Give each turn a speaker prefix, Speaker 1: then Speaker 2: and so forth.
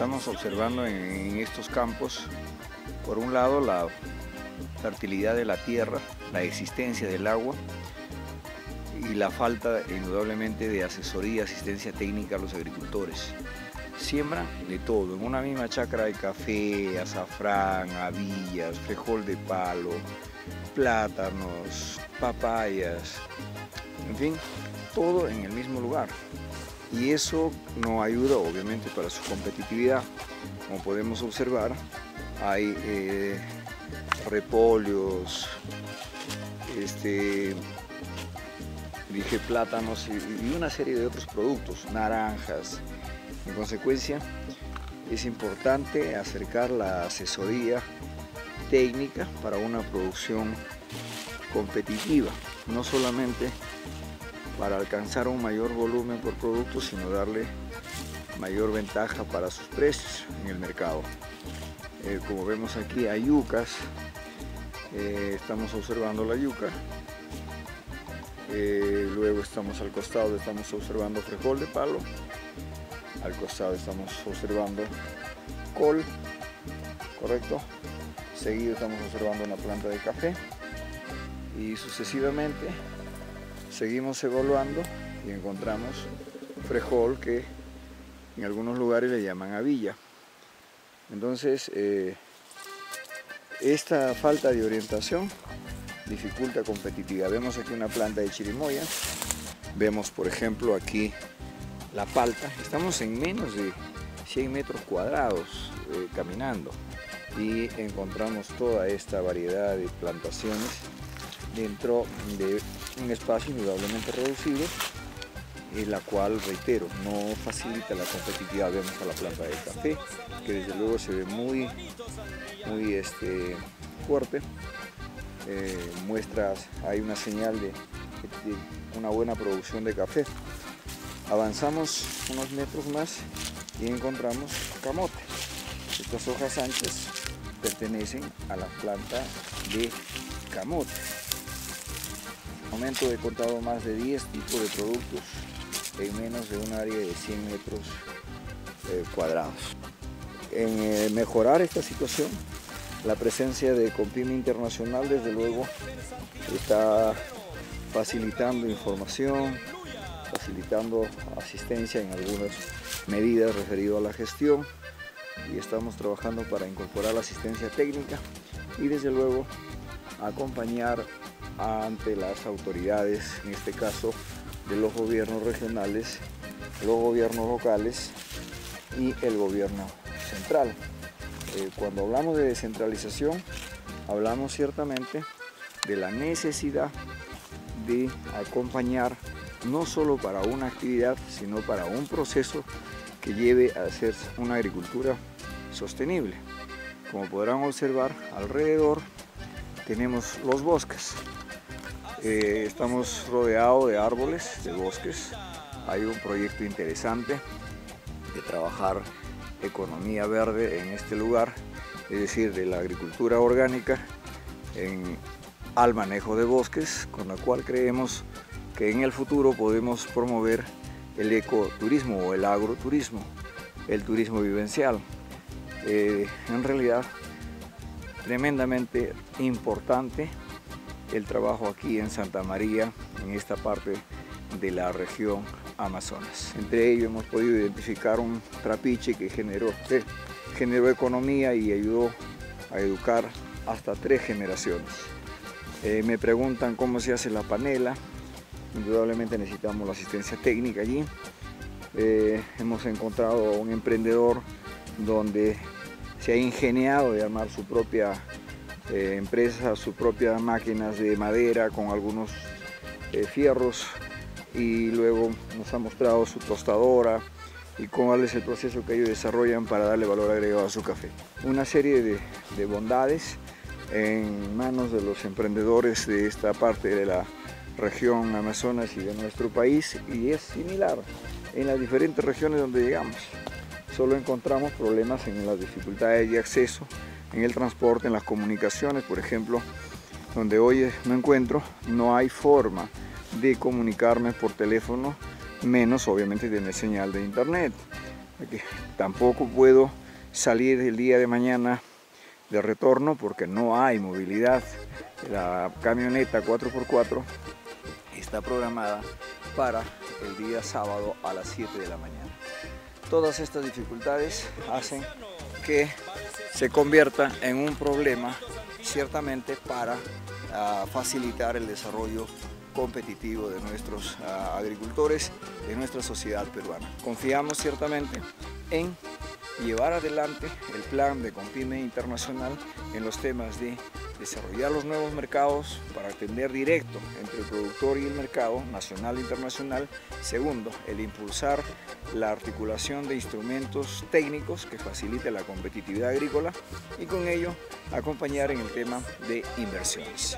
Speaker 1: Estamos observando en estos campos, por un lado, la fertilidad de la tierra, la existencia del agua y la falta indudablemente de asesoría, asistencia técnica a los agricultores. Siembran de todo, en una misma chacra hay café, azafrán, avillas, frijol de palo, plátanos, papayas, en fin, todo en el mismo lugar. Y eso no ayuda obviamente para su competitividad. Como podemos observar, hay eh, repollos, este, dije plátanos y, una serie de otros productos, naranjas. En consecuencia, es importante acercar la asesoría técnica para una producción competitiva, no solamente para alcanzar un mayor volumen por producto, sino darle mayor ventaja para sus precios en el mercado. Eh, como vemos aquí hay yucas, eh, estamos observando la yuca, eh, luego estamos al costado, estamos observando frijol de palo, al costado estamos observando col, correcto, seguido estamos observando una planta de café. Y sucesivamente seguimos evaluando y encontramos frijol que en algunos lugares le llaman avilla. Entonces, eh, esta falta de orientación dificulta competitividad. Vemos aquí una planta de chirimoya, vemos por ejemplo aquí la palta, estamos en menos de 100 metros cuadrados eh, caminando y encontramos toda esta variedad de plantaciones dentro de un espacio indudablemente reducido en la cual, reitero, no facilita la competitividad. Vemos a la planta de café, que desde luego se ve muy, muy este, fuerte. Eh, muestras, hay una señal de, una buena producción de café. Avanzamos unos metros más y encontramos camote. Estas hojas anchas pertenecen a la planta de camote. Momento he contado más de 10 tipos de productos en menos de un área de 100 metros eh, cuadrados. En eh, mejorar esta situación, la presencia de Compime Internacional desde luego está facilitando información, facilitando asistencia en algunas medidas referido a la gestión y estamos trabajando para incorporar la asistencia técnica y desde luego acompañar ante las autoridades, en este caso de los gobiernos regionales, los gobiernos locales y el gobierno central. Eh, cuando hablamos de descentralización, hablamos ciertamente de la necesidad de acompañar no solo para una actividad, sino para un proceso que lleve a ser una agricultura sostenible. Como podrán observar, alrededor tenemos los bosques. Eh, estamos rodeados de árboles, de bosques. Hay un proyecto interesante de trabajar economía verde en este lugar, es decir, de la agricultura orgánica en, al manejo de bosques, con la cual creemos que en el futuro podemos promover el ecoturismo o el agroturismo, el turismo vivencial. Eh, en realidad, tremendamente importante el trabajo aquí en Santa María, en esta parte de la región Amazonas. Entre ellos hemos podido identificar un trapiche que generó, generó economía y ayudó a educar hasta tres generaciones. Eh, me preguntan cómo se hace la panela, indudablemente necesitamos la asistencia técnica allí. Eh, hemos encontrado un emprendedor donde se ha ingeniado de armar su propia eh, empresa, sus propias máquinas de madera con algunos eh, fierros y luego nos ha mostrado su tostadora y cuál es el proceso que ellos desarrollan para darle valor agregado a su café. Una serie de, de bondades en manos de los emprendedores de esta parte de la región Amazonas y de nuestro país y es similar en las diferentes regiones donde llegamos. Solo encontramos problemas en las dificultades de acceso en el transporte, en las comunicaciones, por ejemplo, donde hoy me encuentro, no hay forma de comunicarme por teléfono, menos obviamente tener señal de internet. que tampoco puedo salir el día de mañana de retorno porque no hay movilidad. La camioneta 4x4 está programada para el día sábado a las 7 de la mañana. Todas estas dificultades hacen que se convierta en un problema ciertamente para uh, facilitar el desarrollo competitivo de nuestros uh, agricultores, de nuestra sociedad peruana. Confiamos ciertamente en llevar adelante el plan de Compime Internacional en los temas de desarrollar los nuevos mercados para atender directo entre el productor y el mercado nacional e internacional. Segundo, el impulsar la articulación de instrumentos técnicos que facilite la competitividad agrícola y con ello acompañar en el tema de inversiones.